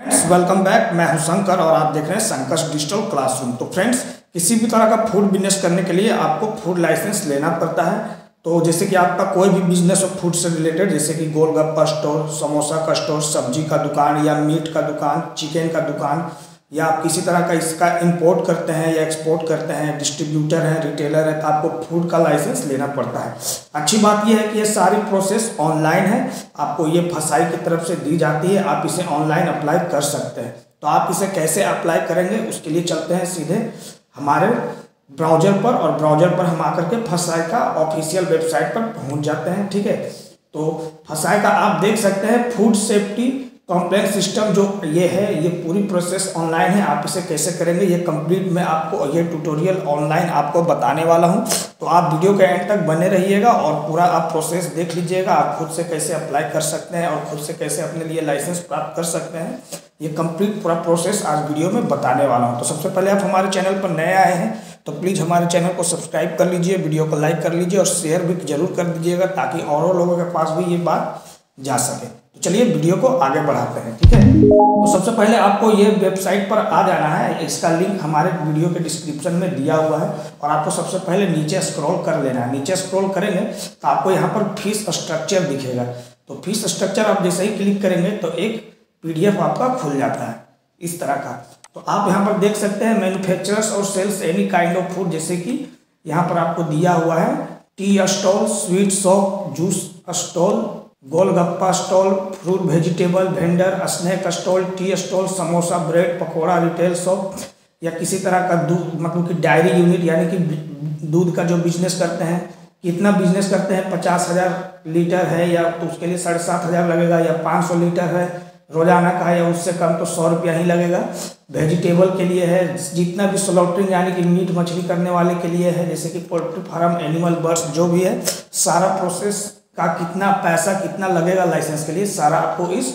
Friends welcome back मैं हूँ शंकर और आप देख रहे हैं शंकर डिजिटल क्लासरूम। तो फ्रेंड्स किसी भी तरह का फ़ूड बिज़नेस करने के लिए आपको फ़ूड लाइसेंस लेना पड़ता है। तो जैसे कि आपका कोई भी बिज़नेस हो फ़ूड से रिलेटेड जैसे कि गोलगप्पा स्टोर समोसा का स्टोर सब्ज़ी का दुकान या मीट का दुकान चिकन का दुकान या आप किसी तरह का इसका इंपोर्ट करते हैं या एक्सपोर्ट करते हैं डिस्ट्रीब्यूटर है रिटेलर है तो आपको फ़ूड का लाइसेंस लेना पड़ता है। अच्छी बात यह है कि ये सारी प्रोसेस ऑनलाइन है। आपको ये फसाई की तरफ़ से दी जाती है, आप इसे ऑनलाइन अप्लाई कर सकते हैं। तो आप इसे कैसे अप्लाई करेंगे, उसके लिए चलते हैं सीधे हमारे ब्राउज़र पर और ब्राउज़र पर हम आकर के फसाई का ऑफिशियल वेबसाइट पर पहुँच जाते हैं, ठीक है? तो फसाई का आप देख सकते हैं फ़ूड सेफ्टी कंप्लेन सिस्टम जो ये है, ये पूरी प्रोसेस ऑनलाइन है, आप इसे कैसे करेंगे, ये कंप्लीट मैं आपको, ये ट्यूटोरियल ऑनलाइन आपको बताने वाला हूँ। तो आप वीडियो के एंड तक बने रहिएगा और पूरा आप प्रोसेस देख लीजिएगा, आप खुद से कैसे अप्लाई कर सकते हैं और खुद से कैसे अपने लिए लाइसेंस प्राप्त कर सकते हैं। ये कंप्लीट पूरा प्रोसेस आज वीडियो में बताने वाला हूँ। तो सबसे पहले आप हमारे चैनल पर नए आए हैं तो प्लीज़ हमारे चैनल को सब्सक्राइब कर लीजिए वीडियो को लाइक कर लीजिए और शेयर भी ज़रूर कर दीजिएगा ताकि और लोगों के पास भी ये बात जा सके। चलिए वीडियो को आगे बढ़ाते हैं, ठीक है? तो सबसे पहले आपको ये वेबसाइट पर आ जाना है, इसका लिंक हमारे वीडियो के डिस्क्रिप्शन में दिया हुआ है और आपको सबसे पहले नीचे स्क्रॉल कर लेना है। नीचे स्क्रॉल करेंगे तो आपको यहाँ पर फ़ीस स्ट्रक्चर दिखेगा। तो फ़ीस स्ट्रक्चर आप जैसे ही क्लिक करेंगे तो एक पीडीएफ आपका खुल जाता है, इस तरह का। तो आप यहाँ पर देख सकते हैं मैन्युफैक्चरर्स और sales, any kind of food जैसे कि यहाँ पर आपको दिया हुआ है, tea stall, sweet shop juice stall golgappa stall, fruit vegetable vendor snack stall tea stall samosa bread pakora retail shop या किसी तरह का दूध मतलब कि डायरी यूनिट यानी कि दूध का जो बिज़नेस करते हैं, कितना बिज़नेस करते हैं? पचास हज़ार लीटर है या तो उसके लिए साढ़े सात हज़ार लगेगा या पाँच सौ लीटर है, रोज़ाना का है या उससे कम तो सौ रुपया ही लगेगा। वेजिटेबल के लिए है, जितना भी स्लॉटरिंग यानी कि मीट मछली करने वाले के लिए है, जैसे कि पोल्ट्री फार्म एनिमल बर्ड्स जो भी है, सारा प्रोसेस का कितना पैसा, कितना लगेगा लाइसेंस के लिए, सारा आपको इस,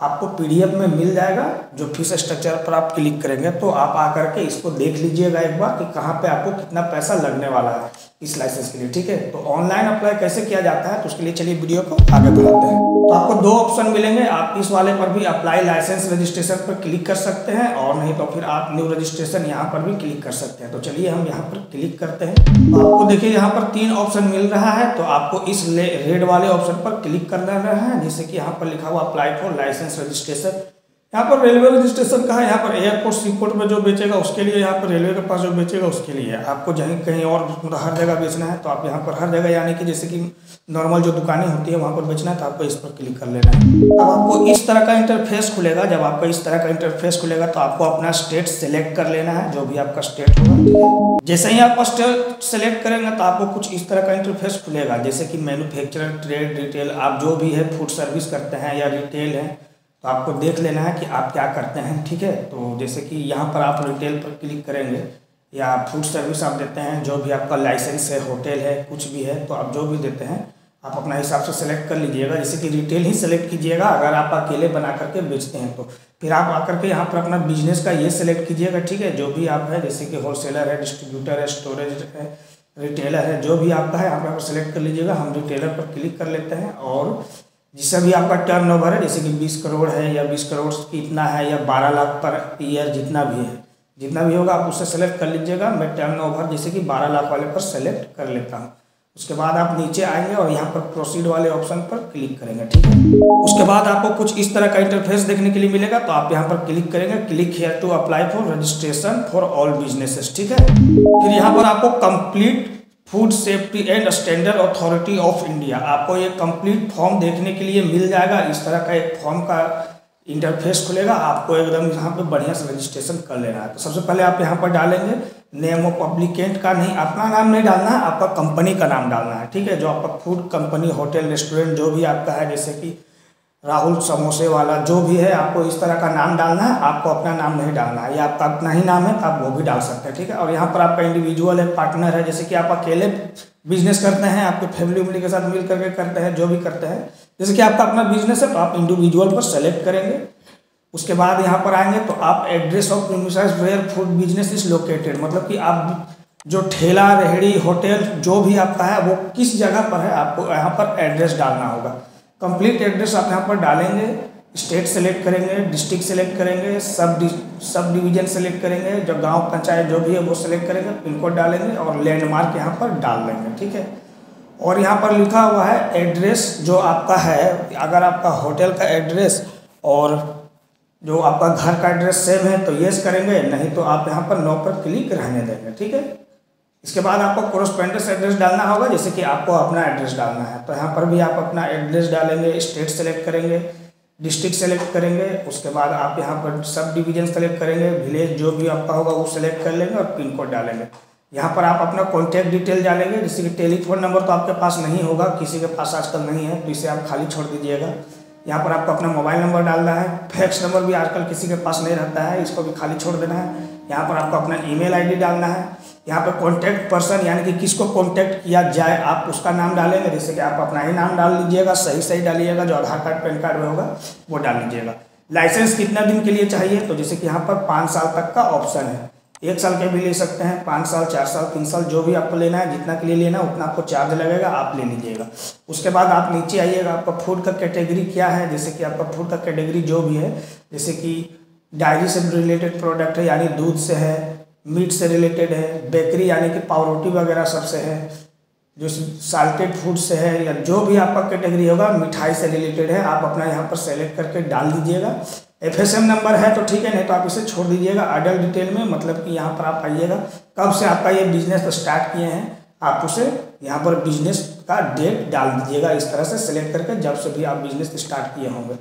आपको पीडीएफ में मिल जाएगा, जो फ़ीस स्ट्रक्चर पर आप क्लिक करेंगे। तो आप आकर के इसको देख लीजिएगा एक बार कि कहाँ पे आपको कितना पैसा लगने वाला है इस लाइसेंस के लिए, ठीक है? तो ऑनलाइन अप्लाई कैसे किया जाता है? तो उसके लिए चलिए वीडियो को आगे बढ़ाते हैं। तो आपको दो ऑप्शन मिलेंगे। आप इस वाले पर भी अप्लाई लाइसेंस रजिस्ट्रेशन पर क्लिक कर सकते हैं और नहीं तो फिर आप न्यू रजिस्ट्रेशन यहाँ पर भी क्लिक कर सकते हैं। तो चलिए हम यहाँ पर क्लिक करते हैं। तो आपको देखिए यहाँ पर तीन ऑप्शन मिल रहा है। तो आपको इस रेड वाले ऑप्शन पर क्लिक करना रहा है। जैसे कि यहाँ पर लिखा हुआ अप्लाई फॉर लाइसेंस रजिस्ट्रेशन यहाँ पर रेलवे रजिस्ट्रेशन का है? यहाँ पर एयरपोर्ट सीपोर्ट में जो बेचेगा, उसके लिए यहाँ पर रेलवे के पास जो बेचेगा, उसके लिए। आपको जहीं कहीं और हर जगह बेचना है तो आप यहाँ पर हर जगह, यानी कि जैसे कि नॉर्मल जो दुकानें होती है, वहाँ पर बेचना है तो आपको इस पर क्लिक कर लेना है। अब आपको इस तरह का इंटरफेस खुलेगा। जब आपका इस तरह का इंटरफेस खुलेगा तो आपको अपना स्टेट सेलेक्ट कर लेना है, जो भी आपका स्टेट होगा जैसे ही आप स्टेट सेलेक्ट करेंगे तो आपको कुछ इस तरह का इंटरफेस खुलेगा। जैसे कि मैन्युफैक्चरर ट्रेड रिटेल आप जो भी है फ़ूड सर्विस करते हैं या रिटेल है तो आपको देख लेना है कि आप क्या करते हैं, ठीक है? तो जैसे कि यहाँ पर आप रिटेल पर क्लिक करेंगे या फ़ूड सर्विस आप देते हैं, जो भी आपका लाइसेंस है होटल है, कुछ भी है तो आप जो भी देते हैं, आप अपना हिसाब से सेलेक्ट कर लीजिएगा। जैसे कि रिटेल ही सेलेक्ट कीजिएगा, अगर आप अकेले बना करके बेचते हैं तो। फिर आप आकर के यहाँ पर अपना बिज़नेस का ये सेलेक्ट कीजिएगा, ठीक है? जो भी आप है, जैसे कि होलसेलर है डिस्ट्रीब्यूटर है स्टोरेज है रिटेलर है, जो भी आपका है आप यहाँ पर सेलेक्ट कर लीजिएगा। हम रिटेलर पर क्लिक कर लेते हैं और जिससे भी आपका टर्न ओवर है, जैसे कि बीस करोड़ है या बीस करोड़ कितना है या बारह लाख पर ईयर जितना भी है, जितना भी होगा आप उससे सेलेक्ट कर लीजिएगा। मैं टर्न ओवर जैसे कि बारह लाख वाले पर सेलेक्ट कर लेता हूँ। उसके बाद आप नीचे आएँगे और यहाँ पर प्रोसीड वाले ऑप्शन पर क्लिक करेंगे, ठीक है? उसके बाद आपको कुछ इस तरह का इंटरफेस देखने के लिए मिलेगा तो आप यहाँ पर क्लिक करेंगे। Click here to apply for registration for all businesses ठीक है? फिर यहाँ पर आपको complete food safety and standard authority of India आपको ये कंप्लीट फॉर्म देखने के लिए मिल जाएगा। इस तरह का एक फॉर्म का इंटरफेस खुलेगा। आपको एकदम यहाँ पे बढ़िया से रजिस्ट्रेशन कर लेना है। तो सबसे पहले आप यहाँ पर डालेंगे। नेम ऑफ़ पब्लिकेंट का नहीं, अपना नाम नहीं डालना है, आपका कंपनी का नाम डालना है। ठीक है? जो आपका फ़ूड कंपनी होटल रेस्टोरेंट जो भी आपका है, जैसे कि राहुल समोसे वाला जो भी है, आपको इस तरह का नाम डालना है, आपको अपना नाम नहीं डालना है। या आपका अपना ही नाम है तो आप वो भी डाल सकते हैं, ठीक है? और यहाँ पर आपका इंडिविजुअल है पार्टनर है, जैसे कि आप अकेले बिज़नेस करते हैं, आपके फैमिली उमली के साथ मिल करके करते हैं, जो भी करते हैं। जैसे कि आपका अपना बिज़नेस है तो आप इंडिविजुअल पर सेलेक्ट करेंगे। उसके बाद यहाँ पर आएँगे तो आप address of where food business is located मतलब कि आप जो ठेला, रेहड़ी, होटल, जो भी आपका है, वो किस जगह पर है, आपको यहाँ पर एड्रेस डालना होगा। कंप्लीट एड्रेस आप यहाँ पर डालेंगे स्टेट सेलेक्ट करेंगे डिस्ट्रिक्ट सेलेक्ट करेंगे सब डि सब डिवीज़न सेलेक्ट करेंगे, जो गाँव, पंचायत जो भी है वो सेलेक्ट करेंगे पिन कोड डालेंगे और लैंडमार्क यहाँ पर डाल देंगे, ठीक है? और यहाँ पर लिखा हुआ है एड्रेस जो आपका है, अगर आपका होटल का एड्रेस और जो आपका घर का एड्रेस सेम है तो येस करेंगे, नहीं तो आप यहाँ पर नो पर क्लिक रहने देंगे, ठीक है? इसके बाद आपको कोरोस्पेंडेंस एड्रेस डालना होगा, जैसे कि आपको अपना एड्रेस डालना है। तो यहाँ पर भी आप अपना एड्रेस डालेंगे स्टेट सेलेक्ट करेंगे डिस्ट्रिक्ट सेलेक्ट करेंगे, उसके बाद आप यहाँ पर सब डिवीज़न सेलेक्ट करेंगे विलेज जो भी आपका होगा वो सेलेक्ट कर लेंगे और पिन कोड डालेंगे। यहाँ पर आप अपना कॉन्टैक्ट डिटेल डालेंगे, जैसे कि टेलीफोन नंबर तो आपके पास नहीं होगा, किसी के पास आजकल नहीं है तो इसे आप खाली छोड़ दीजिएगा। यहाँ पर आपको अपना मोबाइल नंबर डालना है फैक्स नंबर भी आजकल किसी के पास नहीं रहता है, इसको भी खाली छोड़ देना है। यहाँ पर आपको अपना ईमेल आईडी डालना है। यहाँ पर कॉन्टैक्ट पर्सन यानी कि किसको कॉन्टैक्ट किया जाए, आप उसका नाम डालेंगे। जैसे कि आप अपना ही नाम डाल लीजिएगा सही सही डालिएगा, जो आधार कार्ड, पैन कार्ड में होगा, वो डाल लीजिएगा लाइसेंस कितना दिन के लिए चाहिए? तो जैसे कि यहाँ पर पाँच साल तक का ऑप्शन है। एक साल के भी ले सकते हैं, पाँच साल, चार साल, तीन साल, जो भी आपको लेना है, जितना के लिए लेना है, उतना आपको चार्ज लगेगा, आप ले लीजिएगा। उसके बाद आप नीचे आइएगा, आपका फ़ूड का कैटेगरी क्या है? जैसे कि आपका फ़ूड का कैटेगरी जो भी है, जैसे कि डायरी से रिलेटेड प्रोडक्ट है, यानी दूध से है मीट से रिलेटेड है, बेकरी यानी कि पावरोटी वगैरह सबसे है, जो साल्टेड फ़ूड से है, या जो भी आपका कैटेगरी होगा, मिठाई से रिलेटेड है, आप अपना यहाँ पर सेलेक्ट करके डाल दीजिएगा। एफ़ एस एम नंबर है तो ठीक है, नहीं तो आप इसे छोड़ दीजिएगा। अडल डिटेल में मतलब कि यहाँ पर आप आइएगा। कब से आपका ये बिज़नेस स्टार्ट किए हैं, आप उसे यहाँ पर बिज़नेस का डेट डाल दीजिएगा। इस तरह से सेलेक्ट करके जब से भी आप बिज़नेस स्टार्ट किए होंगे।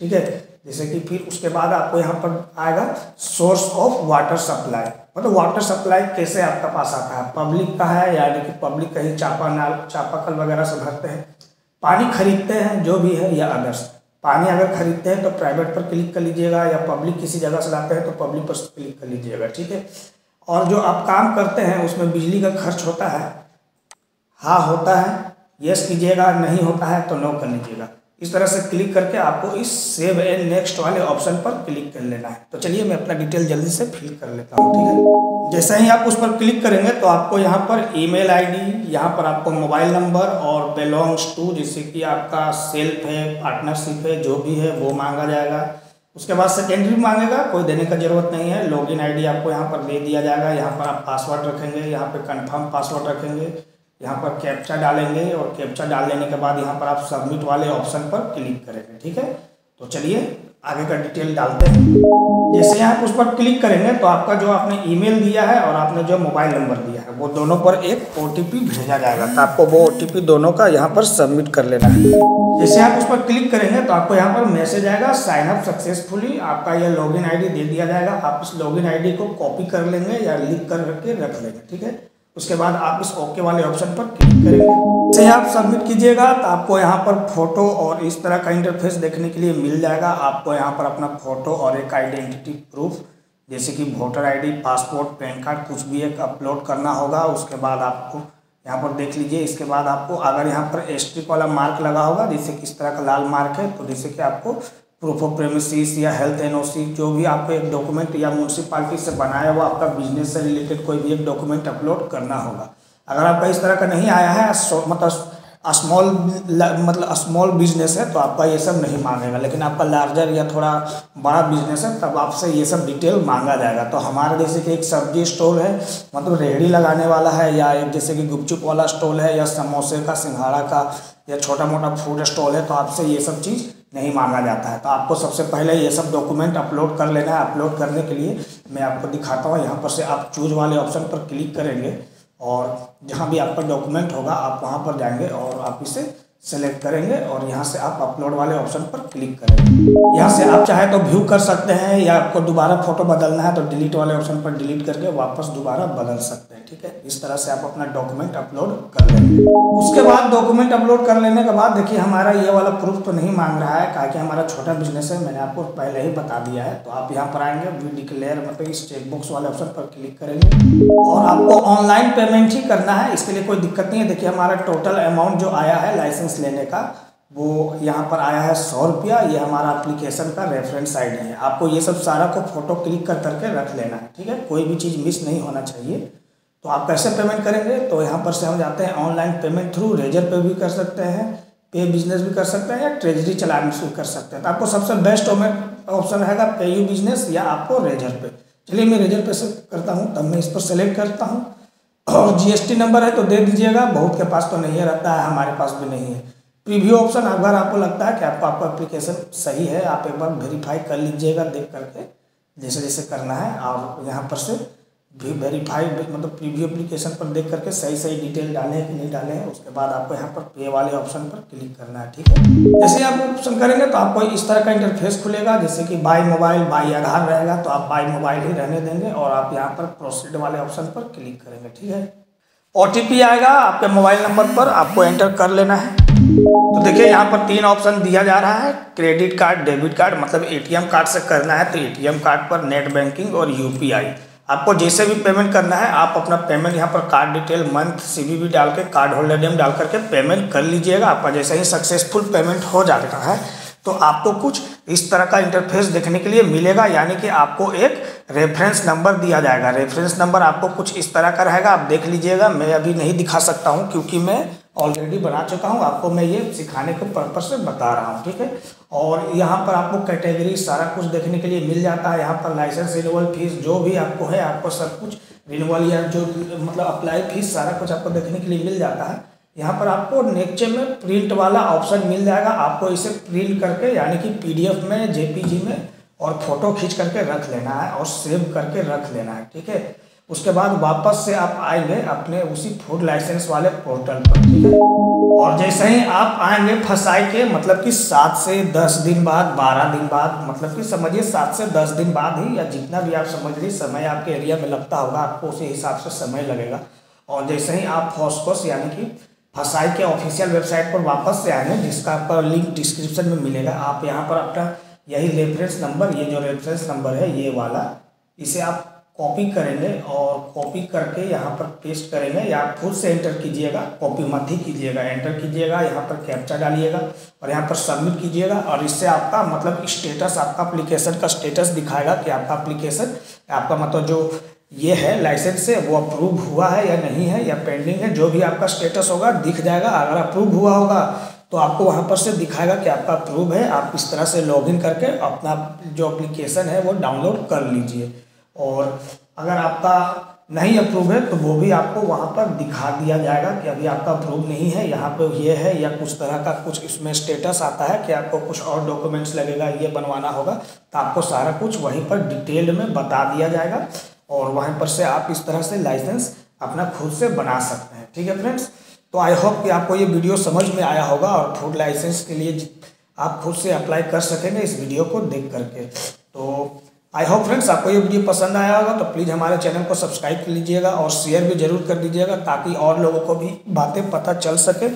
ठीक है? जैसे कि फिर उसके बाद आपको यहाँ पर आएगा सोर्स ऑफ़ वाटर सप्लाई मतलब वाटर सप्लाई कैसे आपका पास आता है? पब्लिक का है, यानी कि पब्लिक कहीं चापा नाल, चापाकल वगैरह से भरते हैं। पानी खरीदते हैं, जो भी है, या अदर्स पानी अगर खरीदते हैं तो प्राइवेट पर क्लिक कर लीजिएगा, या पब्लिक किसी जगह से लाते हैं तो पब्लिक पर क्लिक कर लीजिएगा, ठीक है? और जो आप काम करते हैं, उसमें बिजली का खर्च होता है। हाँ होता है। यस कीजिएगा, नहीं होता है तो नो कर लीजिएगा। इस तरह से क्लिक करके आपको इस सेव एंड नेक्स्ट वाले ऑप्शन पर क्लिक कर लेना है। तो चलिए मैं अपना डिटेल जल्दी से फिल कर लेता हूँ, ठीक है? जैसे ही आप उस पर क्लिक करेंगे तो आपको यहाँ पर ईमेल आईडी, यहाँ पर आपको मोबाइल नंबर और बिलोंग्स टू जैसे कि आपका सेल्फ है पार्टनरशिप है, जो भी है, वो मांगा जाएगा। उसके बाद सेकेंडरी मांगेगा, कोई देने का ज़रूरत नहीं है। लॉगिन आईडी आपको यहाँ पर दे दिया जाएगा। यहाँ पर आप पासवर्ड रखेंगे, यहाँ पर कन्फर्म पासवर्ड रखेंगे। यहाँ पर कैप्चा डालेंगे और कैप्चा डाल लेने के बाद यहाँ पर आप सबमिट वाले ऑप्शन पर क्लिक करेंगे, ठीक है? तो चलिए, आगे का डिटेल डालते हैं। जैसे यहाँ उस पर क्लिक करेंगे तो आपका जो आपने ईमेल दिया है और आपने जो मोबाइल नंबर दिया है, वो दोनों पर एक ओटीपी भेजा जाएगा। तो आपको वो ओटीपी दोनों का यहाँ पर सबमिट कर लेना है। जैसे आप उस पर क्लिक करेंगे तो आपको यहाँ पर मैसेज आएगा साइन अप सक्सेसफुली आपका यह लॉगिन आईडी दे दिया जाएगा। आप इस लॉगिन आईडी को कॉपी कर लेंगे या लिख कर रख के रख लेंगे, ठीक है? उसके बाद आप इस ओके वाले ऑप्शन पर क्लिक करेंगे। जैसे आप सबमिट कीजिएगा तो आपको यहाँ पर फ़ोटो और इस तरह का इंटरफेस देखने के लिए मिल जाएगा। आपको यहाँ पर अपना फ़ोटो और एक आइडेंटिटी प्रूफ जैसे कि voter ID passport PAN card कुछ भी एक अपलोड करना होगा। उसके बाद आपको यहाँ पर देख लीजिए। इसके बाद आपको अगर यहाँ पर एस्ट्रिक वाला मार्क लगा होगा, जैसे किस तरह का लाल मार्क है तो जैसे कि आपको प्रूफ ऑफ़ प्रेमिसिस या हेल्थ एनओसी जो भी आपको एक डॉक्यूमेंट या म्यूनसिपालिटी से बनाया हुआ आपका बिज़नेस से रिलेटेड कोई भी एक डॉक्यूमेंट अपलोड करना होगा। अगर आपका इस तरह का नहीं आया है मतलब स्मॉल मतलब स्मॉल बिज़नेस है तो आपका ये सब नहीं मांगेगा। लेकिन आपका लार्जर या थोड़ा बड़ा बिज़नेस है, तब आपसे ये सब डिटेल मांगा जाएगा। तो हमारे जैसे कि एक सब्ज़ी स्टॉल है मतलब रेहड़ी लगाने वाला है, या एक जैसे कि गुपचुप वाला स्टॉल है, या समोसे का, सिंघाड़ा का, या छोटा मोटा फ़ूड स्टॉल है तो आपसे ये सब चीज़ नहीं मांगा जाता है। तो आपको सबसे पहले ये सब डॉक्यूमेंट अपलोड कर लेना है। अपलोड करने के लिए मैं आपको दिखाता हूँ। यहाँ पर से आप चूज़ वाले ऑप्शन पर क्लिक करेंगे और जहाँ भी आपका डॉक्यूमेंट होगा, आप वहाँ पर जाएँगे और आप इसे सेलेक्ट करेंगे और यहाँ से आप अपलोड वाले ऑप्शन पर क्लिक करेंगे। यहाँ से आप चाहे तो व्यू कर सकते हैं या आपको दोबारा फ़ोटो बदलना है तो डिलीट वाले ऑप्शन पर डिलीट करके वापस दोबारा बदल सकते हैं, ठीक है? इस तरह से आप अपना डॉक्यूमेंट अपलोड कर लेंगे। उसके बाद डॉक्यूमेंट अपलोड कर लेने के बाद देखिए, हमारा ये वाला प्रूफ तो नहीं मांग रहा है, कहा कि हमारा छोटा बिज़नेस है, मैंने आपको पहले ही बता दिया है। तो आप यहाँ पर आएँगे वी डिक्लेयर मतलब इस चेकबॉक्स वाले ऑप्शन पर क्लिक करेंगे। और आपको ऑनलाइन पेमेंट ही करना है, इसके लिए कोई दिक्कत नहीं है। देखिए, हमारा टोटल अमाउंट जो आया है लाइसेंस लेने का, वो यहाँ पर आया है सौ रुपया, ये हमारा एप्लीकेशन का रेफरेंस आईडी है। आपको ये सब सारा को फ़ोटो क्लिक कर करके रख लेना है ठीक है? कोई भी चीज़ मिस नहीं होना चाहिए। तो आप कैसे पेमेंट करेंगे? तो यहाँ पर से हम जाते हैं ऑनलाइन पेमेंट थ्रू रेजर पे भी कर सकते हैं पे बिज़नेस भी कर सकते हैं, या ट्रेजरी चलाने भी कर सकते हैं। तो आपको सबसे बेस्ट ऑप्शन रहेगा पे यू बिज़नेस या आपको रेजर पे चलिए मैं रेजर पे से करता हूँ, तब मैं इस पर सेलेक्ट करता हूँ। और जीएसटी नंबर है तो दे दीजिएगा, बहुत के पास तो नहीं है, रहता है, हमारे पास भी नहीं है। प्रीव्यू ऑप्शन अगर आपको लगता है कि आपको, आपका एप्लीकेशन सही है, आप एक बार वेरीफाई कर लीजिएगा, देख करके जैसे जैसे करना है और यहाँ पर से भी वेरीफाई मतलब प्रीव्यू एप्लीकेशन पर देख करके सही सही डिटेल डाले हैं कि नहीं डाले हैं उसके बाद आपको यहाँ पर पे वाले ऑप्शन पर क्लिक करना है, ठीक है? जैसे आप ऑप्शन करेंगे तो आपको इस तरह का इंटरफेस खुलेगा, जैसे कि बाई मोबाइल बाई आधार रहेगा तो आप बाई मोबाइल ही रहने देंगे और आप यहाँ पर प्रोसीड वाले ऑप्शन पर क्लिक करेंगे, ठीक है? ओटीपी आएगा आपके मोबाइल नंबर पर, आपको एंटर कर लेना है। तो देखिए, यहाँ पर तीन ऑप्शन दिया जा रहा है क्रेडिट कार्ड डेबिट कार्ड मतलब एटीएम कार्ड से करना है तो एटीएम कार्ड पर नेट बैंकिंग और यूपीआई आपको जैसे भी पेमेंट करना है, आप अपना पेमेंट यहाँ पर कार्ड डिटेल मंथ सी डाल के कार्ड होल्डर नेम डाल करके पेमेंट कर लीजिएगा। आपका जैसे ही सक्सेसफुल पेमेंट हो जाता है तो आपको कुछ इस तरह का इंटरफेस देखने के लिए मिलेगा, यानी कि आपको एक रेफरेंस नंबर दिया जाएगा। रेफरेंस नंबर आपको कुछ इस तरह का रहेगा, आप देख लीजिएगा। मैं अभी नहीं दिखा सकता हूँ, क्योंकि मैं ऑलरेडी बना चुका हूँ। आपको मैं ये सिखाने के पर्पज से बता रहा हूँ, ठीक है? और यहाँ पर आपको कैटेगरी सारा कुछ देखने के लिए मिल जाता है। यहाँ पर लाइसेंस रिन्यूअल फ़ीस जो भी आपको है, आपको सब कुछ रिन्यूअल या जो मतलब अप्लाई फ़ीस सारा कुछ आपको देखने के लिए मिल जाता है। यहाँ पर आपको नीचे में प्रिंट वाला ऑप्शन मिल जाएगा। आपको इसे प्रिंट करके, यानी कि पीडीएफ में जेपीजी में, और फ़ोटो खींच करके रख लेना है और सेव करके रख लेना है, ठीक है? उसके बाद वापस से आप आएँगे अपने उसी फ़ूड लाइसेंस वाले पोर्टल पर और जैसे ही आप आएँगे फंसाई के मतलब कि सात से दस दिन बाद, बारह दिन बाद मतलब कि समझिए सात से दस दिन बाद ही, या जितना भी आप समझ लीजिए, समय आपके एरिया में लगता होगा, आपको उसी हिसाब से समय लगेगा। और जैसे ही आप फॉस्कोस यानी कि फसाई के ऑफिशियल वेबसाइट पर वापस से आएँगे, जिसका आपका लिंक डिस्क्रिप्शन में मिलेगा, आप यहाँ पर अपना यही रेफरेंस नंबर ये जो रेफरेंस नंबर है, ये वाला, इसे आप कॉपी करेंगे और कॉपी करके यहाँ पर पेस्ट करेंगे। या खुद से एंटर कीजिएगा, कॉपी ही कीजिएगा। एंटर कीजिएगा, यहाँ पर कैप्चा डालिएगा और यहाँ पर सबमिट कीजिएगा। और इससे आपका मतलब स्टेटस, आपका अप्लीकेशन का स्टेटस दिखाएगा कि आपका अप्लीकेशन आपका मतलब जो ये है लाइसेंस से, वो अप्रूव हुआ है या नहीं है, या पेंडिंग है, जो भी आपका स्टेटस होगा, दिख जाएगा। अगर अप्रूव हुआ होगा तो आपको वहाँ पर से दिखाएगा कि आपका अप्रूव है। आप इस तरह से लॉगिन करके अपना जो अप्लीकेशन है, वो डाउनलोड कर लीजिए। और अगर आपका नहीं अप्रूव है तो वो भी आपको वहाँ पर दिखा दिया जाएगा कि अभी आपका अप्रूव नहीं है। यहाँ पे ये है या कुछ तरह का कुछ इसमें स्टेटस आता है कि आपको कुछ और डॉक्यूमेंट्स लगेगा, ये बनवाना होगा तो आपको सारा कुछ वहीं पर डिटेल में बता दिया जाएगा और वहीं पर से आप इस तरह से लाइसेंस अपना खुद से बना सकते हैं। ठीक है फ्रेंड्स तो आई होप कि आपको ये वीडियो समझ में आया होगा और फ़ूड लाइसेंस के लिए आप खुद से अप्लाई कर सकेंगे इस वीडियो को देख करके। तो आई होप फ्रेंड्स आपको ये वीडियो पसंद आया होगा तो प्लीज़ हमारे चैनल को सब्सक्राइब कर लीजिएगा और शेयर भी ज़रूर कर दीजिएगा ताकि और लोगों को भी बातें पता चल सके।